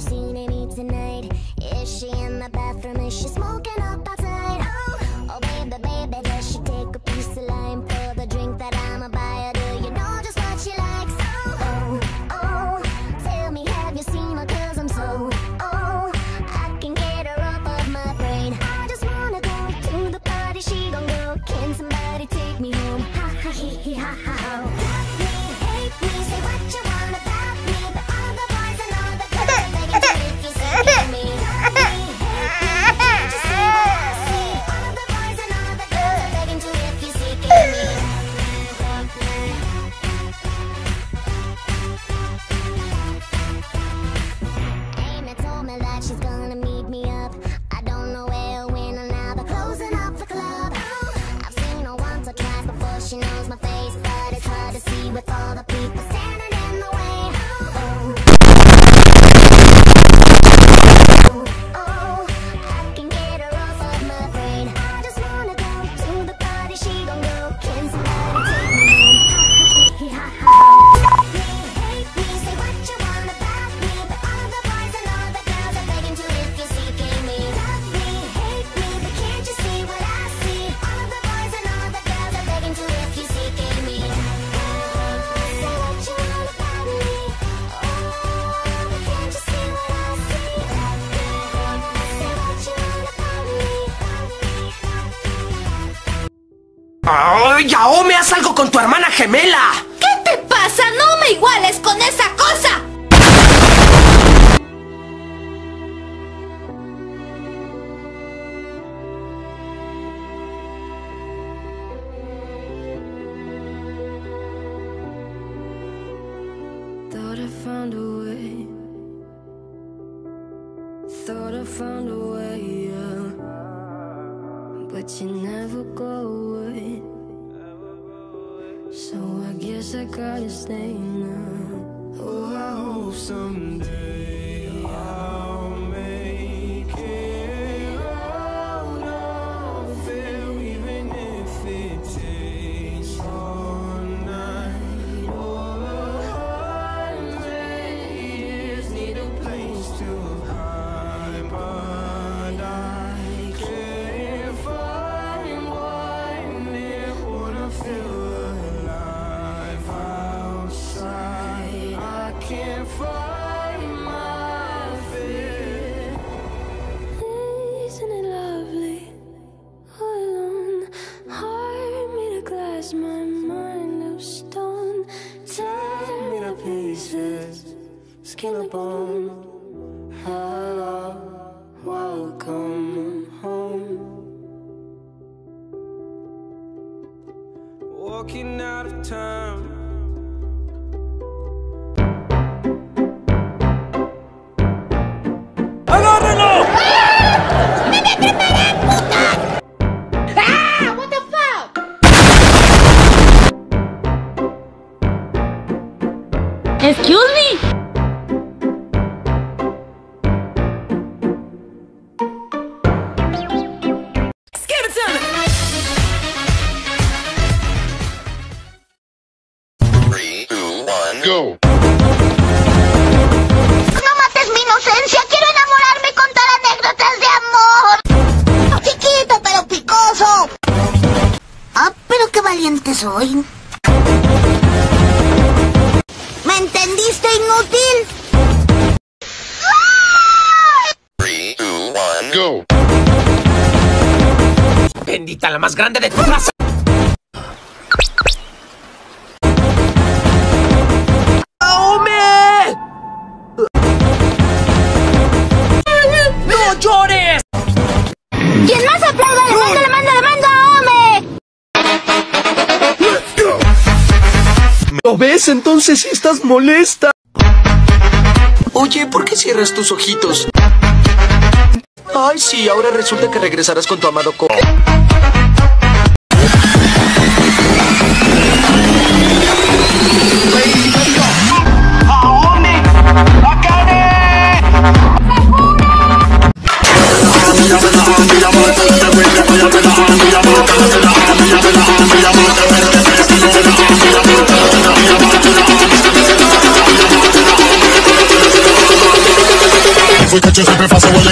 seen tonight? Is she in the bathroom? Is she smoking? ¡Ay, Yao! ¡Me haz algo con tu hermana gemela! ¿Qué te pasa? ¡No me iguales con esa cosa! Thought I found a way. Thought I found a way. but you never go away. So I guess I gotta stay now. Oh, I hope someday. Skin and bone. Hello, welcome home. Walking out of time. Go. No mates mi inocencia, quiero enamorarme y contar anécdotas de amor. Chiquito pero picoso. Ah, pero qué valiente soy. ¿Me entendiste, inútil? Three, two, one, go. Bendita la más grande de tu raza. Ves? Entonces sí estás molesta. Oye, ¿por qué cierras tus ojitos? Ay, sí, ahora resulta que regresarás con tu amado Co. If we catch you,